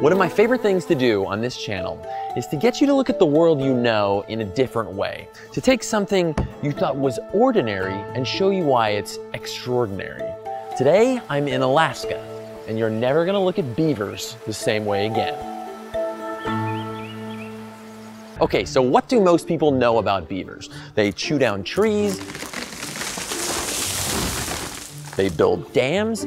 One of my favorite things to do on this channel is to get you to look at the world you know in a different way. To take something you thought was ordinary and show you why it's extraordinary. Today, I'm in Alaska, and you're never gonna look at beavers the same way again. Okay, so what do most people know about beavers? They chew down trees, they build dams,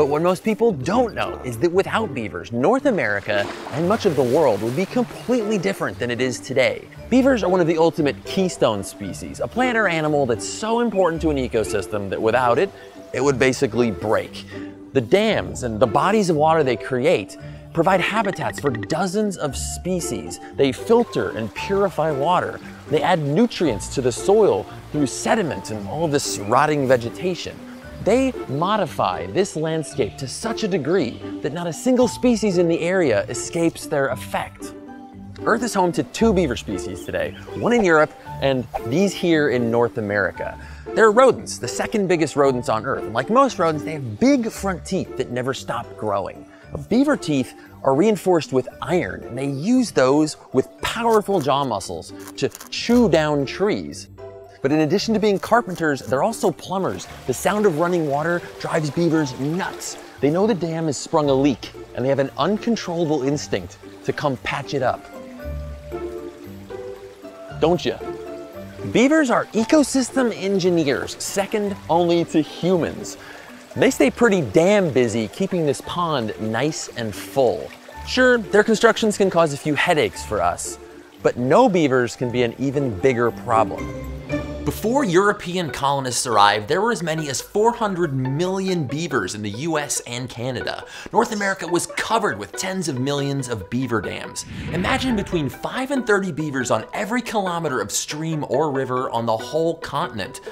but what most people don't know is that without beavers, North America and much of the world would be completely different than it is today. Beavers are one of the ultimate keystone species, a plant or animal that's so important to an ecosystem that without it, it would basically break. The dams and the bodies of water they create provide habitats for dozens of species. They filter and purify water. They add nutrients to the soil through sediment and all this rotting vegetation. They modify this landscape to such a degree that not a single species in the area escapes their effect. Earth is home to two beaver species today, one in Europe and these here in North America. They're rodents, the second biggest rodents on Earth. And like most rodents, they have big front teeth that never stop growing. Beaver teeth are reinforced with iron, and they use those with powerful jaw muscles to chew down trees. But in addition to being carpenters, they're also plumbers. The sound of running water drives beavers nuts. They know the dam has sprung a leak, and they have an uncontrollable instinct to come patch it up. Don't you? Beavers are ecosystem engineers, second only to humans. They stay pretty damn busy keeping this pond nice and full. Sure, their constructions can cause a few headaches for us, but no beavers can be an even bigger problem. Before European colonists arrived, there were as many as 400 million beavers in the US and Canada. North America was covered with tens of millions of beaver dams. Imagine between 5 and 30 beavers on every kilometer of stream or river on the whole continent.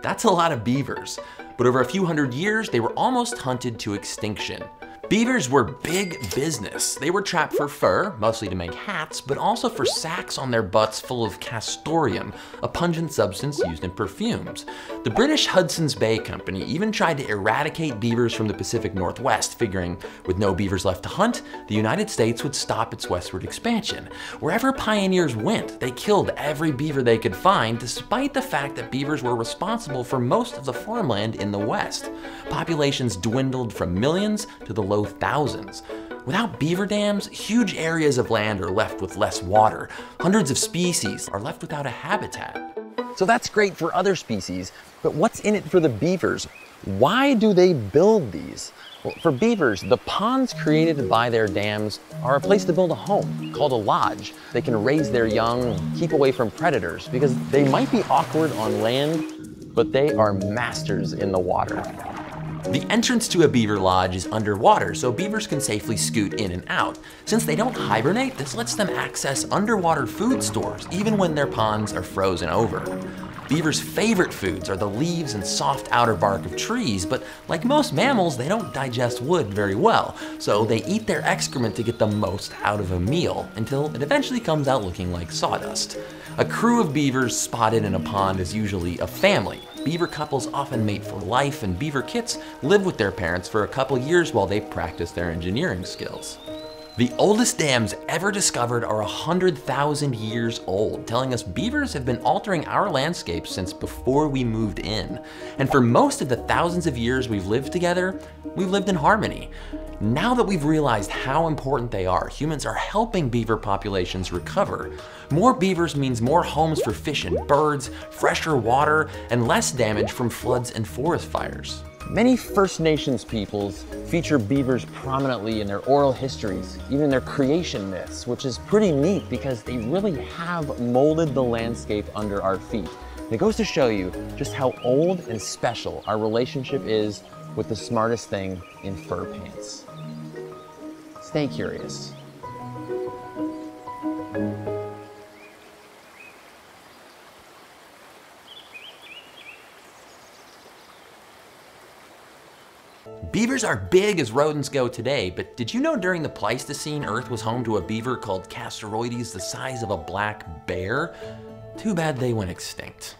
That's a lot of beavers. But over a few hundred years, they were almost hunted to extinction. Beavers were big business. They were trapped for fur, mostly to make hats, but also for sacks on their butts full of castoreum, a pungent substance used in perfumes. The British Hudson's Bay Company even tried to eradicate beavers from the Pacific Northwest, figuring with no beavers left to hunt, the United States would stop its westward expansion. Wherever pioneers went, they killed every beaver they could find, despite the fact that beavers were responsible for most of the farmland in the West. Populations dwindled from millions to the low thousands. Without beaver dams, huge areas of land are left with less water. Hundreds of species are left without a habitat. So that's great for other species, but what's in it for the beavers? Why do they build these? Well, for beavers, the ponds created by their dams are a place to build a home called a lodge. They can raise their young, keep away from predators because they might be awkward on land, but they are masters in the water. The entrance to a beaver lodge is underwater, so beavers can safely scoot in and out. Since they don't hibernate, this lets them access underwater food stores, even when their ponds are frozen over. Beavers' favorite foods are the leaves and soft outer bark of trees, but like most mammals, they don't digest wood very well, so they eat their excrement to get the most out of a meal, until it eventually comes out looking like sawdust. A crew of beavers spotted in a pond is usually a family, Beaver couples often mate for life, and beaver kits live with their parents for a couple years while they practice their engineering skills. The oldest dams ever discovered are 100,000 years old, telling us beavers have been altering our landscape since before we moved in. And for most of the thousands of years we've lived together, we've lived in harmony. Now that we've realized how important they are, humans are helping beaver populations recover. More beavers means more homes for fish and birds, fresher water, and less damage from floods and forest fires. Many First Nations peoples feature beavers prominently in their oral histories, even their creation myths, which is pretty neat because they really have molded the landscape under our feet. It goes to show you just how old and special our relationship is with the smartest thing in fur pants. Stay curious. Beavers are big as rodents go today, but did you know during the Pleistocene, Earth was home to a beaver called Castoroides the size of a black bear? Too bad they went extinct.